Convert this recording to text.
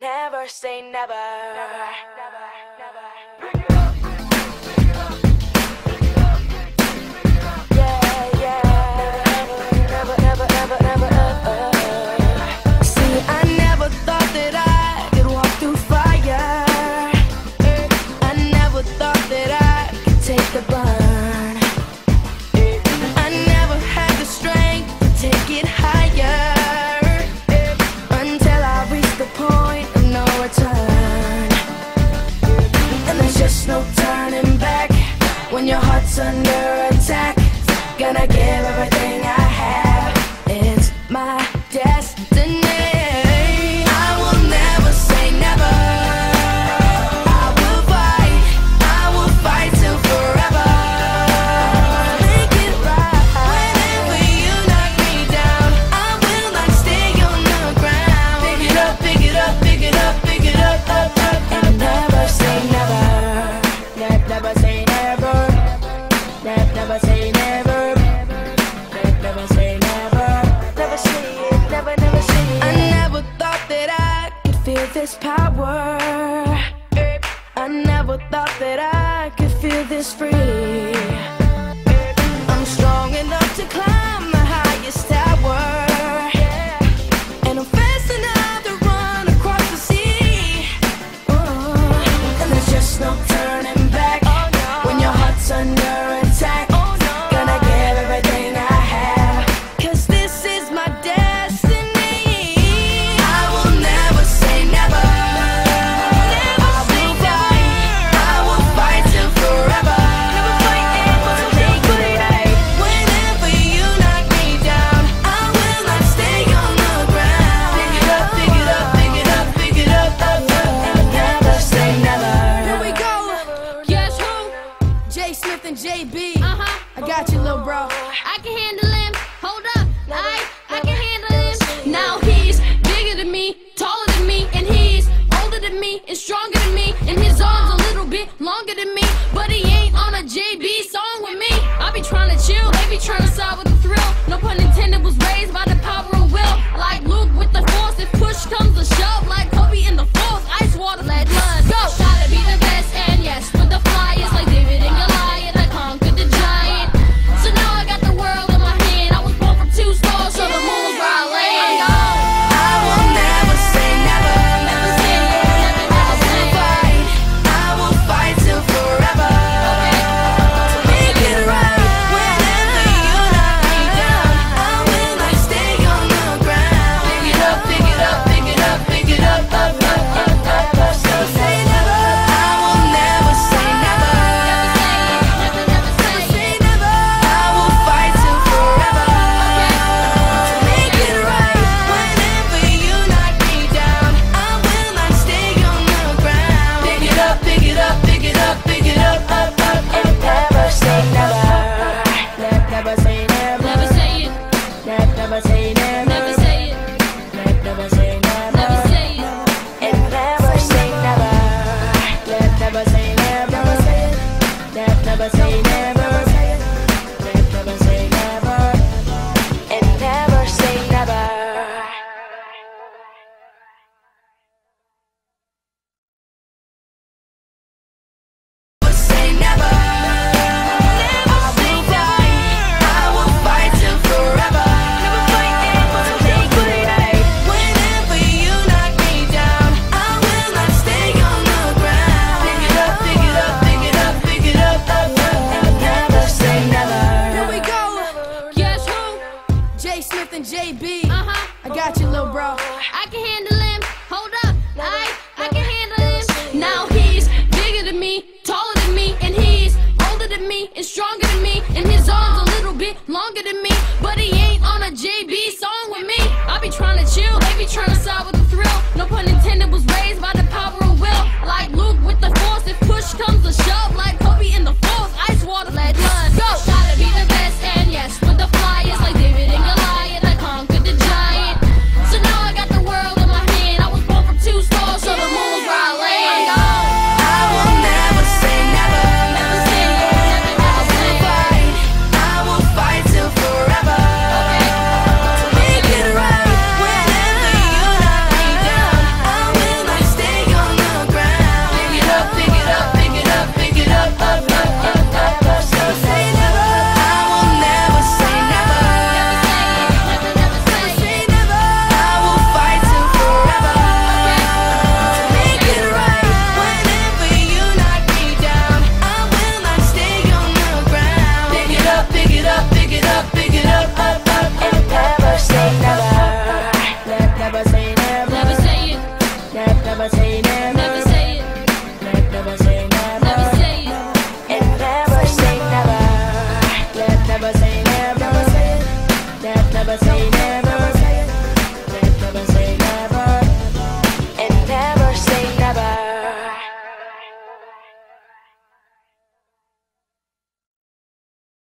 Never say never. never, never, never. No turning back when your heart's under attack. Gonna give everything I this free. JB. Uh-huh. I got you, little bro. I can handle him. Hold up. I, I can handle him. Now he's bigger than me, taller than me, and he's older than me and stronger than me. And his arms a little bit longer than me. But he ain't on a JB song with me. I be trying to chill, they be trying to side with the thrill. No pun intended was never. Say it. Never say it.